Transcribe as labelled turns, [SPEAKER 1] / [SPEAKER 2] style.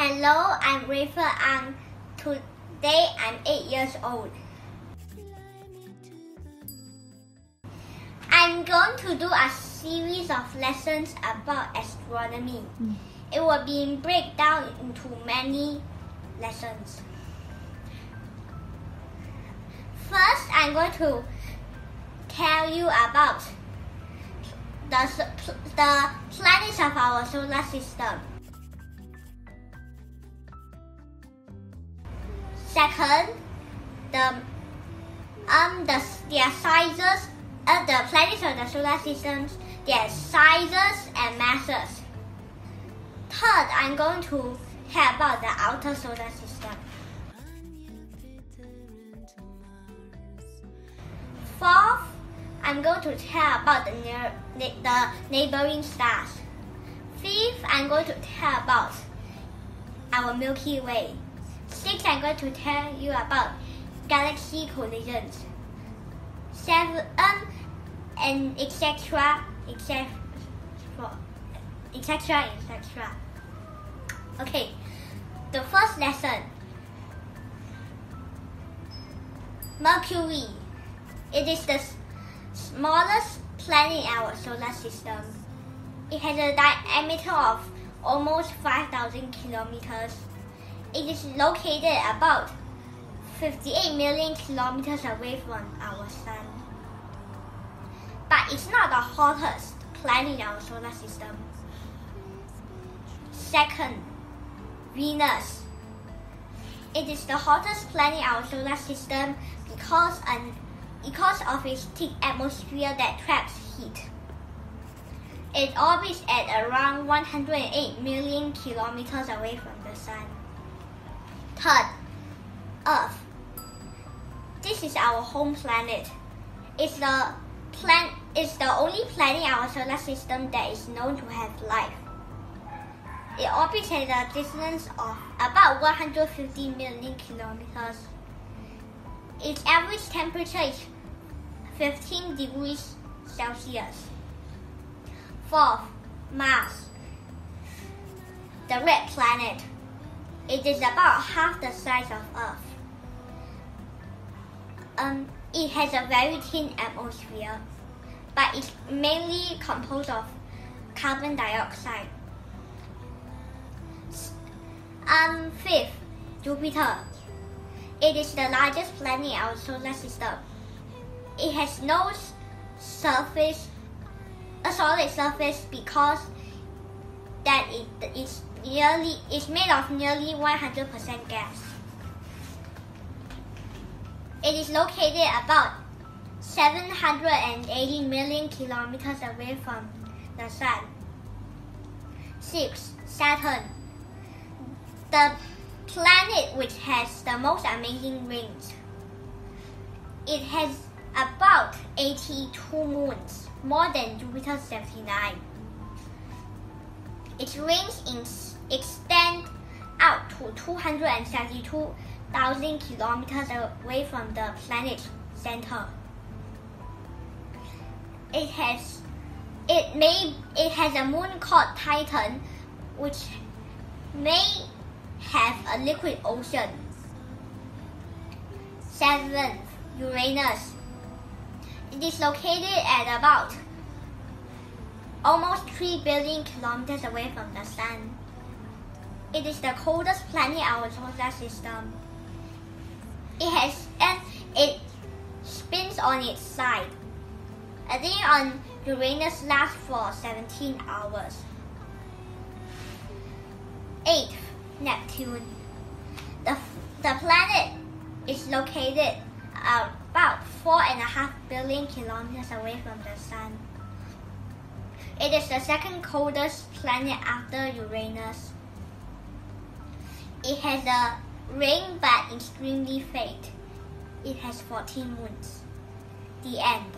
[SPEAKER 1] Hello, I'm Rayford and Today I'm 8 years old. I'm going to do a series of lessons about astronomy.
[SPEAKER 2] Mm.
[SPEAKER 1] It will be break down into many lessons. First, I'm going to tell you about the, the planets of our solar system. Second, the um the their sizes of the planets of the solar systems, their sizes and masses. Third, I'm going to tell about the outer solar system. Fourth, I'm going to tell about the near the neighboring stars. Fifth, I'm going to tell about our Milky Way. Sixth, I'm going to tell you about galaxy collisions. Seven, and etc. etc. etc. etc. Okay, the first lesson. Mercury. It is the smallest planet in our solar system. It has a diameter of almost 5,000 kilometers. It is located about 58 million kilometers away from our sun. But it's not the hottest planet in our solar system. Second, Venus. It is the hottest planet in our solar system because, an, because of its thick atmosphere that traps heat. It orbits at around 108 million kilometers away from the sun. Third, Earth. This is our home planet. It's the plan it's the only planet in our solar system that is known to have life. It orbits at a distance of about 150 million kilometers. Its average temperature is 15 degrees Celsius. Fourth, Mars. The red planet. It is about half the size of Earth. Um, it has a very thin atmosphere, but it's mainly composed of carbon dioxide. Um, fifth, Jupiter. It is the largest planet in our solar system. It has no surface, a solid surface because that it is nearly is made of nearly 100% gas. It is located about 780 million kilometers away from the Sun. 6. Saturn. The planet which has the most amazing rings. It has about 82 moons, more than Jupiter's 79. Its rings extend out to 272,000 kilometers away from the planet's center. It has it may it has a moon called Titan, which may have a liquid ocean. Seventh, Uranus. It is located at about almost 3 billion kilometers away from the Sun. It is the coldest planet in our solar system. It has and it spins on its side. A day on Uranus lasts for 17 hours. 8th, Neptune. The, the planet is located about 4.5 billion kilometers away from the Sun. It is the second coldest planet after Uranus. It has a ring but extremely faint. It has 14 moons. The end.